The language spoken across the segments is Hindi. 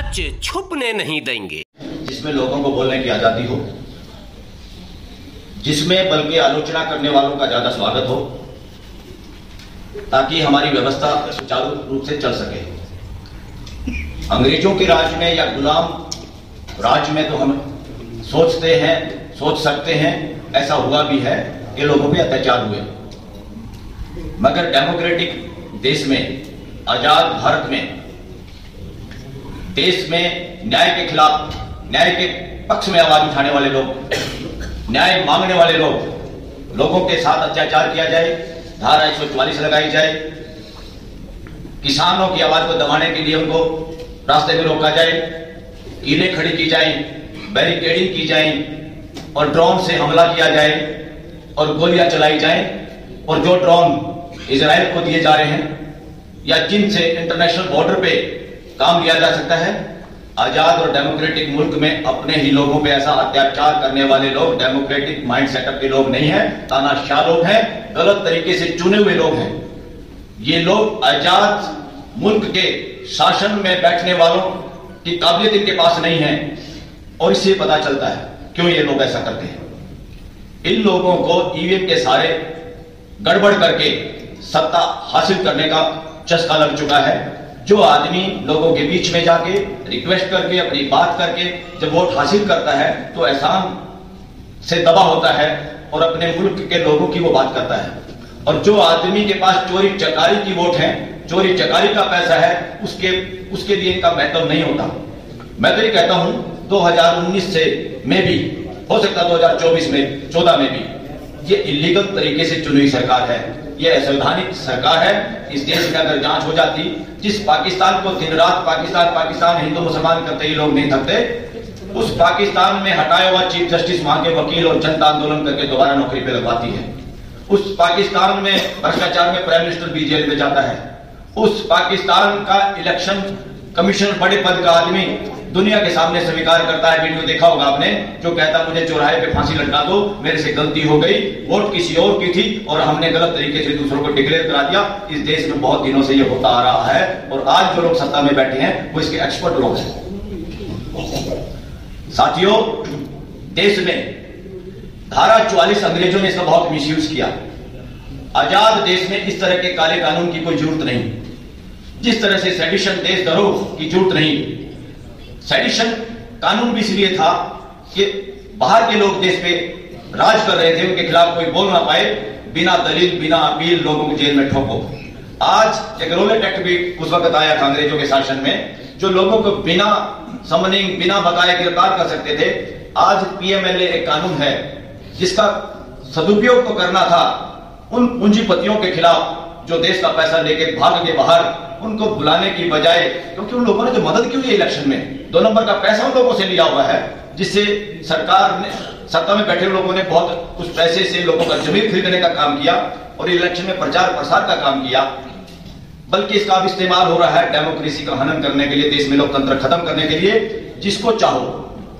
सच छुपने नहीं देंगे। जिसमें लोगों को बोलने की आज़ादी हो, जिसमें बल्कि आलोचना करने वालों का ज़्यादा स्वागत हो, ताकि हमारी व्यवस्था सुचारू रूप से चल सके। अंग्रेज़ों के राज में या गुलाम राज में तो हम सोचते हैं, सोच सकते हैं, ऐसा हुआ भी है कि लोगों पे अत्याचार हुए। मगर डेमोक्रेटिक देश में, आज़ाद भारत में देश में न्याय के खिलाफ, न्याय के पक्ष में आवाज़ उठाने वाले लोग, न्याय मांगने वाले लोग, लोगों के साथ अत्याचार किया जाए, धारा एक लगाई जाए, किसानों की आवाज़ को दबाने के लिए उनको रास्ते में रोका जाए कीले खड़ी की जाए, बैरिकेडिंग की जाए, और ड्रोन से हमला किया जाए, और गोलियाँ चलाई जाए, और जो ड्रोन इसराइल को दिए जा रहे हैं, या जिनसे इंटरनेशनल बॉर्डर पे काम लिया जा सकता है। आज़ाद और डेमोक्रेटिक मुल्क में अपने ही लोगों पे ऐसा अत्याचार करने वाले लोग, डेमोक्रेटिक माइंड सेटअप के लोग नहीं है, तानाशाह लोग हैं, गलत तरीके से चुने हुए लोग हैं। ये लोग आज़ाद मुल्क के शासन में बैठने वालों की काबिलियत इनके पास नहीं है। और इससे पता चलता है, क्यों ये लोग ऐसा करते हैं। इन लोगों को ईवीएम के सारे गड़बड़ करके सत्ता हासिल करने का चस्का लग चुका है। जो आदमी लोगों के बीच में जाके रिक्वेस्ट करके, अपनी बात करके जब वोट हासिल करता है तो एहसान से दबा होता है और अपने मुल्क के लोगों की वो बात करता है। और जो आदमी के पास चोरी चकारी की वोट है, चोरी चकारी का पैसा है, उसके उसके लिए इनका महत्व नहीं होता। मैं तो ये कहता हूँ 2019 से में भी, हो सकता 2024 में 14 में भी, ये इलीगल तरीके से चुनी सरकार है। ये असंवैधानिक सरकार है। इस देश में अगर जाँच हो जाती। जिस पाकिस्तान को दिन रात पाकिस्तान पाकिस्तान हिंदू, मुसलमान करते ही लोग नहीं थकते उस पाकिस्तान में हटाया हुआ चीफ जस्टिस, वहाँ के वकील और जनता आंदोलन करके दोबारा नौकरी पे लगवाती है। उस पाकिस्तान में भ्रष्टाचार में प्राइम मिनिस्टर भी जेल में जाता है। उस पाकिस्तान का इलेक्शन कमीशन बड़े पद का आदमी दुनिया के सामने स्वीकार करता है, वीडियो देखा होगा आपने, जो कहता, मुझे चौराहे पे फांसी लटका दो, मेरे से गलती हो गई, वोट किसी और की थी, और हमने गलत तरीके से दूसरों को डिक्लेयर करा दिया। इस देश में बहुत दिनों से ये होता आ रहा है, और आज जो लोग सत्ता में बैठे हैं, वो इसके एक्सपर्ट लोग हैं। साथियों, देश में धारा चौवालीस अंग्रेज़ों ने इसका बहुत मिसयूज किया। आज़ाद देश में इस तरह के काले कानून की कोई ज़रूरत नहीं। जिस तरह से सेडिशन देश धरोह की ज़रूरत नहीं। सेडिशन कानून भी इसलिए था कि बाहर के लोग देश पे राज कर रहे थे, उनके खिलाफ कोई बोल ना पाए, बिना दलील, बिना अपील, लोगों को जेल में ठोको। आज एक रोलेट एक्ट भी उस वक्त आया था अंग्रेज़ों के शासन में, जो लोगों को बिना समनिंग बिना बताए गिरफ़्तार कर सकते थे। आज पीएमएलए एक कानून है, जिसका सदुपयोग तो करना था। उन पूंजीपतियों के खिलाफ जो देश का पैसा लेके भाग के बाहर, उनको बुलाने की बजाय, क्योंकि उन लोगों ने जो मदद की हुई इलेक्शन में। दो नंबर का पैसा उन लोगों से लिया हुआ है, जिससे सरकार ने, सत्ता में बैठे लोगों ने बहुत उस पैसे से लोगों का ज़मीन खरीदने का काम किया और इलेक्शन में प्रचार प्रसार का काम किया। बल्कि इसका अब इस्तेमाल हो रहा है डेमोक्रेसी का हनन करने के लिए, देश में लोकतंत्र खत्म करने के लिए, जिसको चाहो।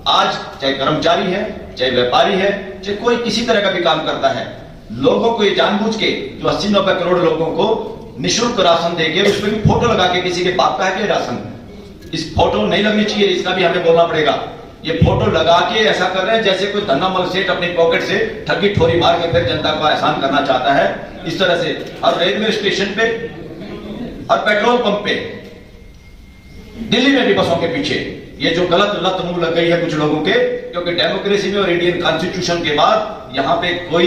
आज चाहे कर्मचारी है, चाहे व्यापारी है, चाहे कोई किसी तरह का भी काम करता है, लोगों को ये जानबूझ के जो अस्सी नब्बे करोड़ लोगों को निशुल्क राशन देके उसमें भी फ़ोटो लगा के किसी के बाप का है क्या राशन। इस फ़ोटो नहीं लगनी चाहिए, इसका भी हमें बोलना पड़ेगा। ये फ़ोटो लगा के ऐसा कर रहे हैं जैसे कोई धन्नामल सेठ अपनी पॉकेट से ठगी ठोरी मार के फिर जनता को एहसान करना चाहता है। इस तरह से और रेलवे स्टेशन पे और पेट्रोल पंप पे, दिल्ली में भी बसों के पीछे। ये जो गलत लत मुँह लग गई है कुछ लोगों के, क्योंकि डेमोक्रेसी में और इंडियन कॉन्स्टिट्यूशन के बाद यहाँ पे कोई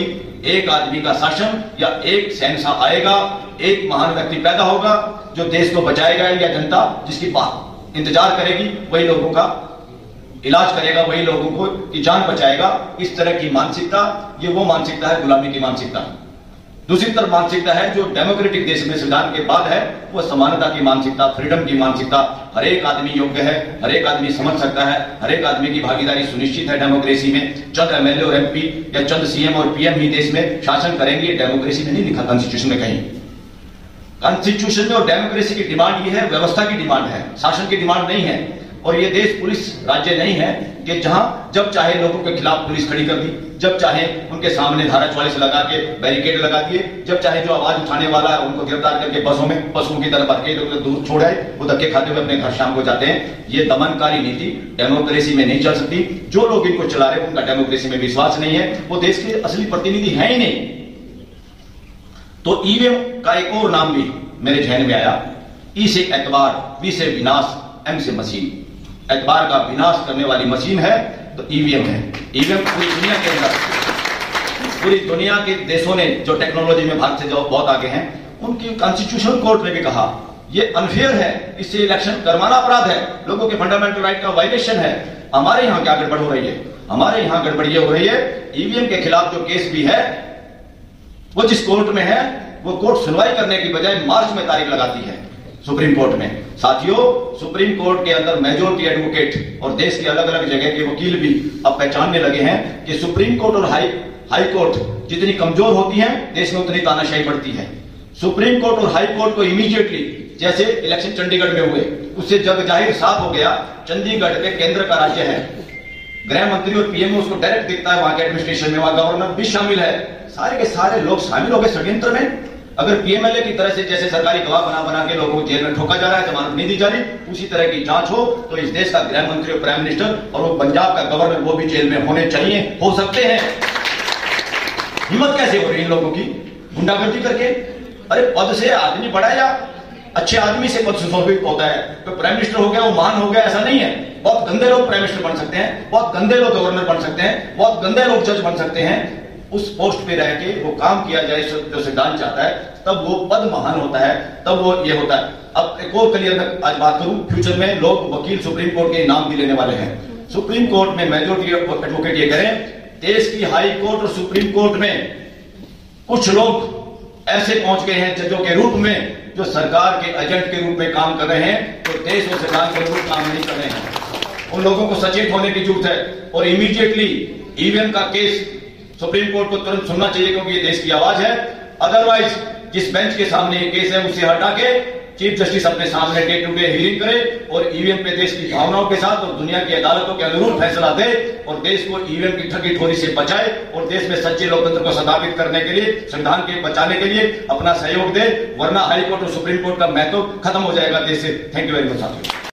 एक आदमी का शासन या एक शहनशाह आएगा, एक महान व्यक्ति पैदा होगा जो देश को बचाएगा या जनता, जिसकी बात इंतज़ार करेगी, वही लोगों का इलाज करेगा, वही लोगों को की जान बचाएगा। इस तरह की मानसिकता, ये वो मानसिकता है, गुलामी की मानसिकता। दूसरी तरफ़ मानसिकता है, जो डेमोक्रेटिक देश में संविधान के बाद है, वो समानता की मानसिकता, फ्रीडम की मानसिकता। हर एक आदमी योग्य है, हर एक आदमी समझ सकता है, हर एक आदमी की भागीदारी सुनिश्चित है डेमोक्रेसी में। चंद एमएलए और एमपी या चंद सीएम और पीएम ही देश में शासन करेंगे डेमोक्रेसी में नहीं लिखा कॉन्स्टिट्यूशन में कहीं। कॉन्स्टिट्यूशन में और डेमोक्रेसी की डिमांड ये है, व्यवस्था की डिमांड है, शासन की डिमांड नहीं है। और ये देश, पुलिस, राज्य नहीं है कि जहाँ जब चाहे लोगों के खिलाफ पुलिस खड़ी कर दी, जब चाहे उनके सामने धारा चौवालीस लगा के बैरिकेड लगा दिए, जब चाहे जो आवाज़ उठाने वाला है उनको गिरफ़्तार करके बसों में पशुओं की तरह भर के इधर उधर दूर छोड़ाए वो धक्के खाते हुए अपने घर शाम को जाते हैं। ये दमनकारी नीति डेमोक्रेसी में नहीं चल सकती। जो लोग इनको चला रहे उनका डेमोक्रेसी में विश्वास नहीं है। वो देश के असली प्रतिनिधि है ही नहीं। तो ईवीएम का एक और नाम भी मेरे जहन में आया। ई से एतबार वी से विनाश एम से मशीन एतबार का विनाश करने वाली मशीन है तो ईवीएम है। ईवीएम पूरी दुनिया के अंदर। पूरी दुनिया के देशों ने जो टेक्नोलॉजी में भारत से जो बहुत आगे हैं, उनकी कॉन्स्टिट्यूशन कोर्ट ने भी कहा, ये अनफेयर है, इससे इलेक्शन करवाना अपराध है। लोगों के फंडामेंटल राइट का वायलेशन है। हमारे यहाँ क्या गड़बड़ हो रही है? हमारे यहाँ गड़बड़ ये हो रही है, ईवीएम के खिलाफ जो केस भी है वो जिस कोर्ट में है, वो कोर्ट सुनवाई करने की बजाय मार्च में तारीख लगाती है, सुप्रीम कोर्ट में। साथियों, सुप्रीम कोर्ट के अंदर मेजोरिटी एडवोकेट और देश के अलग अलग जगह के वकील भी अब पहचानने लगे हैं कि सुप्रीम कोर्ट और हाई हाई कोर्ट जितनी कमज़ोर होती है, देश में उतनी तानाशाही बढ़ती है। सुप्रीम कोर्ट और हाई कोर्ट को इमीडिएटली जैसे इलेक्शन चंडीगढ़ में हुए, उससे जग ज़ाहिर साफ़ हो गया, चंडीगढ़ के केंद्र का राज्य है। गृह मंत्री और पीएम उसको डायरेक्ट दिखता है, वहाँ के एडमिनिस्ट्रेशन में, वहाँ गवर्नर भी शामिल है। सारे के सारे लोग शामिल हो गए षड्यंत्र में। अगर पीएमएलए की तरह से जैसे सरकारी गवाह बना बना के लोगों को जेल में ठोका जा रहा है, जमानत नहीं दी जा रही, उसी तरह की जाँच हो तो इस देश का गृह मंत्री और प्राइम मिनिस्टर और वो पंजाब का गवर्नर वो भी जेल में होने चाहिए, हो सकते हैं। हिम्मत कैसे हो रही इन लोगों की? गुंडागर्दी करके। अरे, पद से आदमी बढ़ा या अच्छे आदमी से पद सुशोभित होता है? तो प्राइम मिनिस्टर हो गया, वो महान हो गया, ऐसा नहीं है। बहुत गंदे लोग प्राइम मिनिस्टर बन सकते हैं, बहुत गंदे लोग गवर्नर बन सकते हैं, बहुत गंदे लोग जज बन सकते हैं उस पोस्ट पे रह के वो काम किया जाए, जो सिद्धांत चाहता है, तब वो पद महान होता है, तब वो ये होता है। अब एक और क्लियर मैं आज बात करूँ फ्यूचर में लोग वकील सुप्रीम कोर्ट के नाम भी लेने वाले हैं। सुप्रीम कोर्ट में मेजोरिटी एडवोकेट ये करें, देश की हाई कोर्ट और सुप्रीम कोर्ट में कुछ लोग ऐसे पहुँच गए हैं जजों के रूप में, जो सरकार के एजेंट के रूप में काम कर रहे हैं तो देश और सरकार के रूप काम नहीं कर रहे हैं। उन लोगों को सचेत होने की ज़रूरत है, और इमीडिएटली ईवीएम का केस सुप्रीम कोर्ट को तुरंत सुनना चाहिए क्योंकि ये देश की आवाज़ है। अदरवाइज़ जिस बेंच के सामने ये केस है, उसे हटा के चीफ जस्टिस अपने सामने डे टू डे हियरिंग करे और ईवीएम पे देश की भावनाओं के साथ और दुनिया की अदालतों के अनुरूप फैसला दे और देश को ईवीएम की ठगी ठोरी से बचाए और देश में सच्चे लोकतंत्र को स्थापित करने के लिए, संविधान के बचाने के लिए अपना सहयोग दे, वरना हाईकोर्ट और सुप्रीम कोर्ट का महत्व खत्म हो जाएगा देश से। Thank you very much